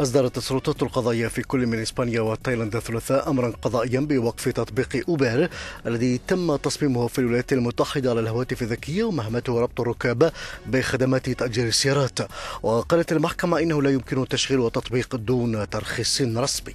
أصدرت السلطات القضائية في كل من إسبانيا وتايلاند الثلاثاء أمرا قضائيا بوقف تطبيق أوبر الذي تم تصميمه في الولايات المتحدة على الهواتف الذكية ومهمته ربط الركاب بخدمات تأجير السيارات. وقالت المحكمة إنه لا يمكن تشغيل التطبيق دون ترخيص رسمي.